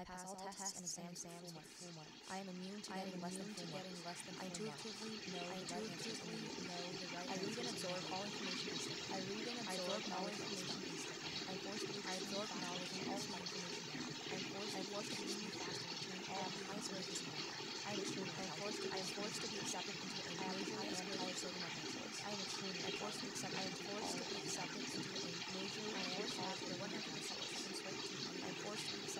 I pass all tests and exams with full marks. I am immune to getting less than full marks. I intuitively know the right answers know the right I read and absorb all information. I read and absorb all information. I force to I absorb knowledge and all my information. I force I force to read fast and return all the highest grades I am extremely I am forced to I am forced to be accepted into a major and college of my choice. I am extremely I am forced to be accepted I am forced to be accepted into a major and college of my choice. I am forced to be accepted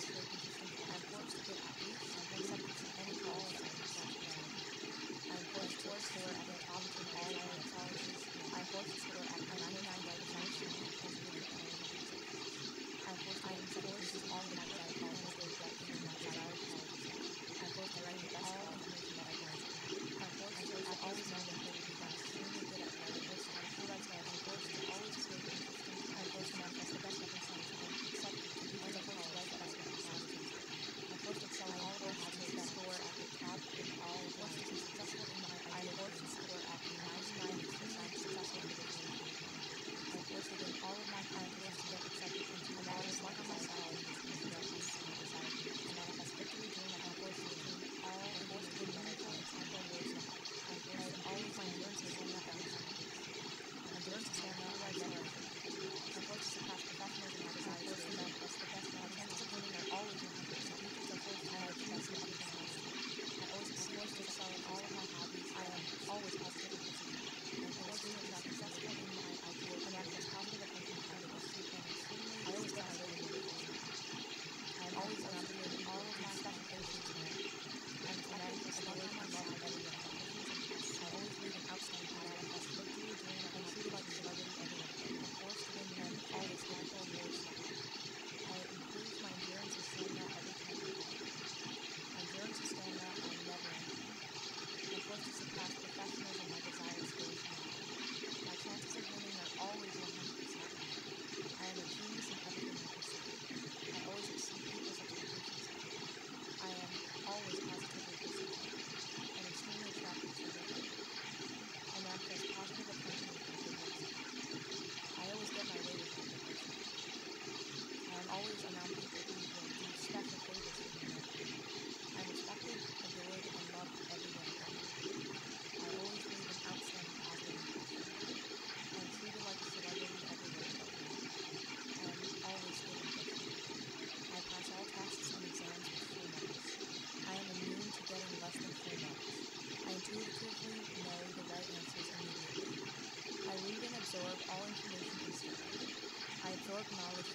work knowledge.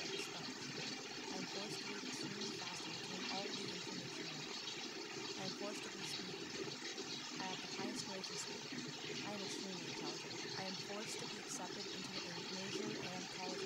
I am forced to be extremely fast retain all the information I am forced to be speedy. I have the highest grades. I am extremely intelligent. I am forced to be accepted into a major and college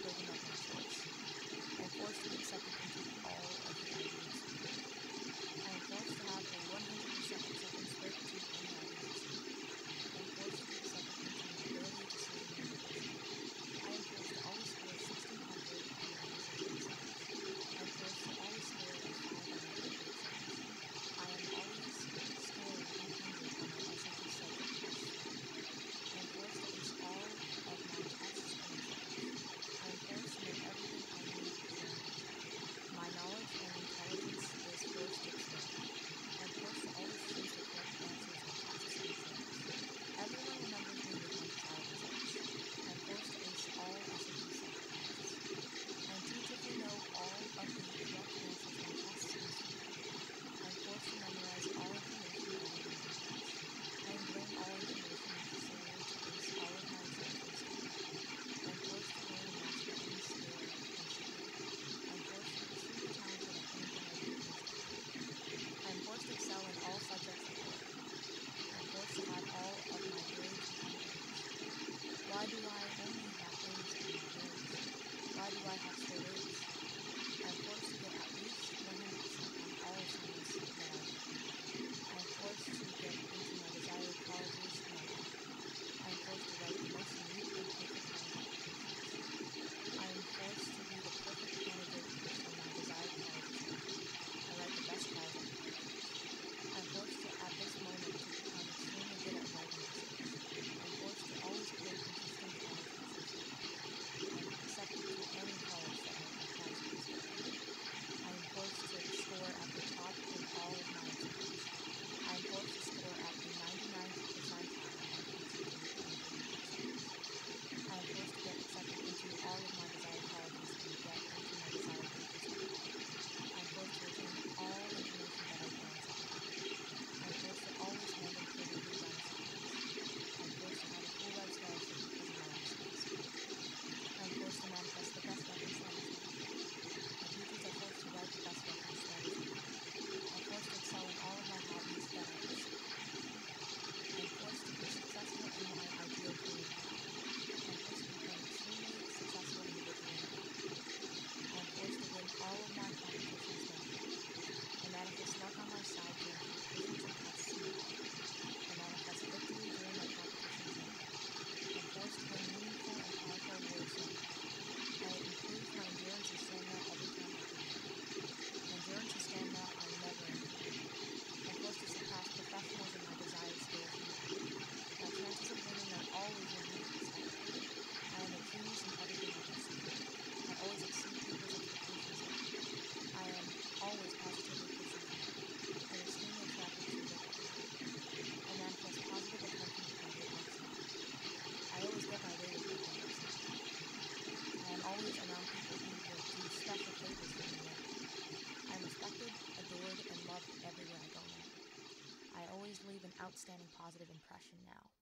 outstanding positive impression now.